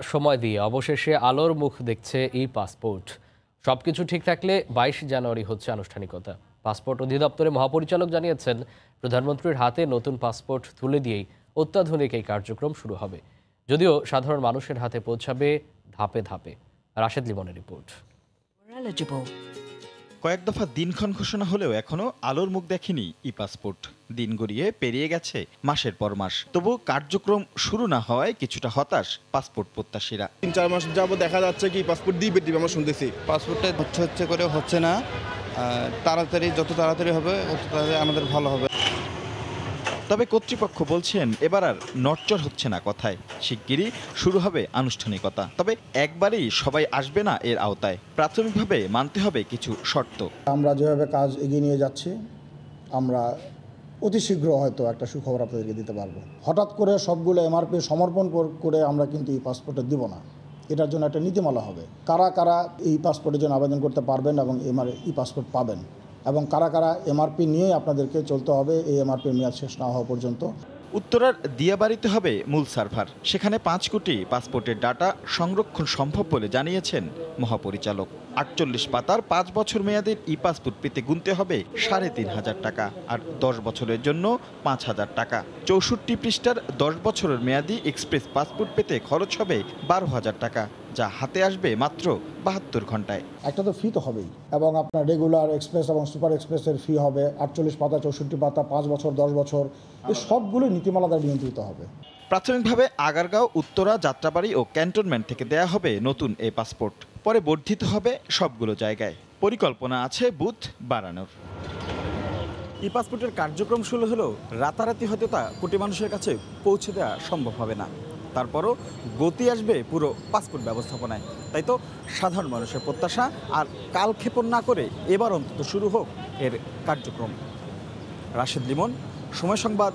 সময় দিয়ে অবশেষে আলোর মুখ দেখছে ই পাসপোর্ট। সব কিছু ঠিক থাকলে বাইশ জানুয়ারি হচ্ছে আনুষ্ঠানিকতা। পাসপোর্ট অধিদপ্তরের মহাপরিচালক জানিয়েছেন, প্রধানমন্ত্রীর হাতে নতুন পাসপোর্ট তুলে দিয়েই অত্যাধুনিক এই কার্যক্রম শুরু হবে। যদিও সাধারণ মানুষের হাতে পৌঁছাবে ধাপে ধাপে। রাশেদ লিমনের রিপোর্ট. কয়েক দফা দিনক্ষণ ঘোষণা হলেও এখনও আলোর মুখ দেখেনি ই পাসপোর্ট। দিন গড়িয়ে পেরিয়ে গেছে মাসের পর মাস। তবু কার্যক্রম শুরু না হওয়ায় কিছুটা হতাশ পাসপোর্ট প্রত্যাশীরা। তিন চার মাস যাব দেখা যাচ্ছে কি পাসপোর্ট দিবে দিবে আমরা শুনতেছি। পাসপোর্টটা হচ্ছে হচ্ছে করে হচ্ছে না। তাড়াতাড়ি যত তাড়াতাড়ি হবে তত তাড়াতাড়ি আমাদের ভালো হবে। তবে কর্তৃপক্ষ বলছেন, এবার আর নটচর হচ্ছে না কথায়। শিগগিরই শুরু হবে আনুষ্ঠানিকতা। তবে একবারেই সবাই আসবে না এর আওতায়। প্রাথমিকভাবে মানতে হবে কিছু শর্ত। আমরা যেভাবে কাজ এগিয়ে নিয়ে যাচ্ছি, আমরা অতি শীঘ্র হয়তো একটা সুখবর আপনাদেরকে দিতে পারব। হঠাৎ করে সবগুলো এমআরপি সমর্পণ কর- করে আমরা কিন্তু এই পাসপোর্টে দিব না। এটার জন্য একটা নীতিমালা হবে। কারা কারা এই পাসপোর্টের জন্য আবেদন করতে পারবেন এবং এমআর ই পাসপোর্ট পাবেন? এবং কারা কারা এমআরপি নিয়ে আপনাদেরকে চলতে হবে, এই এমআরপির মেয়াদ শেষ না হওয়া পর্যন্ত। উত্তরার দিয়াবাড়িতে হবে মূল সার্ভার। সেখানে পাঁচ কোটি পাসপোর্টের ডাটা সংরক্ষণ সম্ভব বলে জানিয়েছেন মহাপরিচালক। আটচল্লিশ পাতার পাঁচ বছর মেয়াদের ই পাসপোর্ট পেতে গুনতে হবে সাড়ে তিন হাজার টাকা আর দশ বছরের জন্য পাঁচ হাজার টাকা। চৌষট্টি পৃষ্ঠার দশ বছরের মেয়াদি এক্সপ্রেস পাসপোর্ট পেতে খরচ হবে বারো হাজার টাকা। যা হাতে আসবে মাত্র বাহাত্তর ঘন্টায়। একটা তো ফি তো হবেই এবং আপনার রেগুলার এক্সপ্রেস এবং সুপার এক্সপ্রেসের ফি হবে আটচল্লিশ পাতা চৌষট্টি পাতা পাঁচ বছর দশ বছর এই সবগুলোই নীতিমালা দ্বারা নিয়ন্ত্রিত হবে। প্রাথমিকভাবে আগারগাঁও উত্তরা যাত্রাবাড়ি ও ক্যান্টনমেন্ট থেকে দেয়া হবে নতুন এই পাসপোর্ট। পরে বর্ধিত হবে সবগুলো জায়গায়। পরিকল্পনা আছে বুথ বাড়ানোর। ই পাসপোর্টের কার্যক্রম শুরু হলেও রাতারাতি হয়তো তা কোটি মানুষের কাছে পৌঁছে দেওয়া সম্ভব হবে না। তারপরও গতি আসবে পুরো পাসপোর্ট ব্যবস্থাপনায়। তাই তো সাধারণ মানুষের প্রত্যাশা, আর কালক্ষেপণ না করে এবার অন্তত শুরু হোক এর কার্যক্রম। রাশেদ লিমন, সময় সংবাদ।